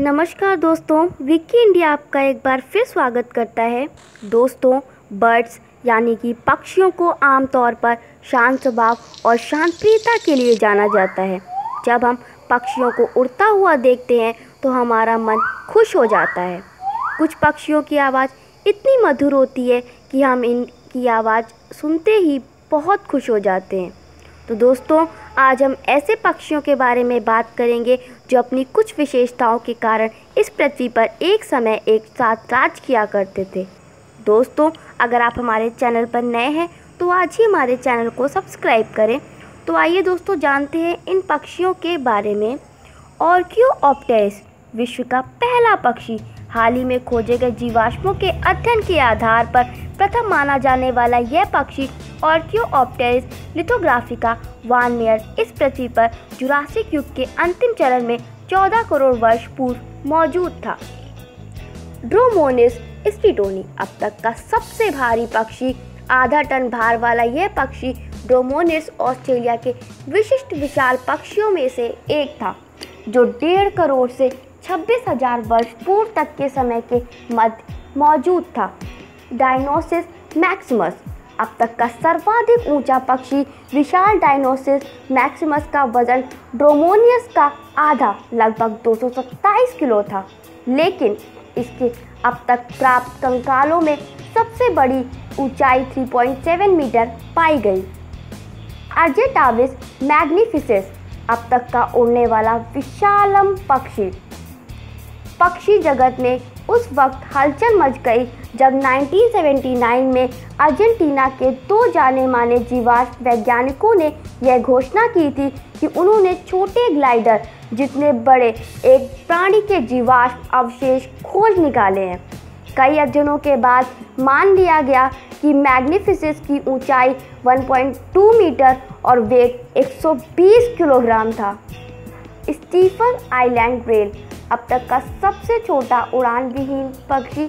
नमस्कार दोस्तों विकी इंडिया आपका एक बार फिर स्वागत करता है। दोस्तों, बर्ड्स, यानी कि पक्षियों को आमतौर पर शांत स्वभाव और शांत प्रियता के लिए जाना जाता है। जब हम पक्षियों को उड़ता हुआ देखते हैं तो हमारा मन खुश हो जाता है। कुछ पक्षियों की आवाज़ इतनी मधुर होती है कि हम इनकी आवाज़ सुनते ही बहुत खुश हो जाते हैं। तो दोस्तों, आज हम ऐसे पक्षियों के बारे में बात करेंगे जो अपनी कुछ विशेषताओं के कारण इस पृथ्वी पर एक समय एक साथ राज किया करते थे। दोस्तों, अगर आप हमारे चैनल पर नए हैं तो आज ही हमारे चैनल को सब्सक्राइब करें। तो आइए दोस्तों, जानते हैं इन पक्षियों के बारे में। और क्यों ऑप्टेस, विश्व का पहला पक्षी, हाल ही में खोजे गए जीवाश्मों के अध्ययन के आधार पर प्रथम माना जाने वाला यह पक्षी ऑर्कियो ऑप्टेरिस लिथोग्राफिका वान मेयर इस पृथ्वी पर जुरासिक युग के अंतिम चरण में 14 करोड़ वर्ष पूर्व मौजूद था। ड्रोमोनिस स्टीटोनी अब तक का सबसे भारी पक्षी, आधा टन भार वाला यह पक्षी ड्रोमोनिस ऑस्ट्रेलिया के विशिष्ट विशाल पक्षियों में से एक था, जो डेढ़ करोड़ से छब्बीस हज़ार वर्ष पूर्व तक के समय के मध्य मौजूद था। डायनोसिस मैक्सिमस अब तक का सर्वाधिक ऊँचा पक्षी विशाल डायनोसिस मैक्सिमस का वज़न ड्रोमोनियस का आधा, लगभग 227 किलो था। लेकिन इसके अब तक प्राप्त कंकालों में सबसे बड़ी ऊंचाई 3.7 मीटर पाई गई। अर्जेटाविस मैग्निफिसिस अब तक का उड़ने वाला विशालम पक्षी। पक्षी जगत में उस वक्त हलचल मच गई जब 1979 में अर्जेंटीना के दो जाने माने जीवाश्म वैज्ञानिकों ने यह घोषणा की थी कि उन्होंने छोटे ग्लाइडर, जितने बड़े, एक प्राणी के जीवाश्म अवशेष खोज निकाले हैं। कई अध्ययनों के बाद मान लिया गया कि मैग्निफिसिस की ऊंचाई 1.2 मीटर और वेट 120 किलोग्राम था। स्टीफन आइलैंड ग्रेल अब तक का सबसे छोटा उड़ान विहीन पक्षी,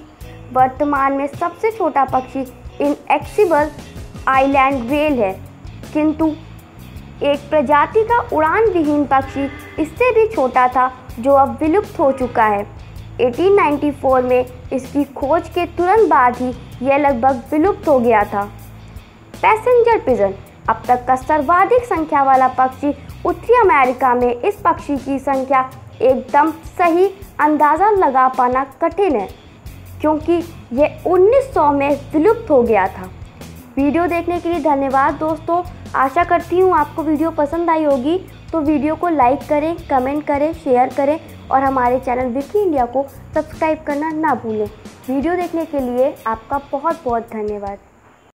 वर्तमान में सबसे छोटा पक्षी इन एक्सिबल आइलैंड ग्रेल है। किंतु एक प्रजाति का उड़ान विहीन पक्षी इससे भी छोटा था, जो अब विलुप्त हो चुका है। 1894 में इसकी खोज के तुरंत बाद ही यह लगभग विलुप्त हो गया था। पैसेंजर पिजन अब तक का सर्वाधिक संख्या वाला पक्षी उत्तरी अमेरिका में इस पक्षी की संख्या एकदम सही अंदाज़ा लगा पाना कठिन है, क्योंकि ये 1900 में विलुप्त हो गया था। वीडियो देखने के लिए धन्यवाद दोस्तों। आशा करती हूँ आपको वीडियो पसंद आई होगी। तो वीडियो को लाइक करें, कमेंट करें, शेयर करें और हमारे चैनल विकी इंडिया को सब्सक्राइब करना ना भूलें। वीडियो देखने के लिए आपका बहुत बहुत धन्यवाद।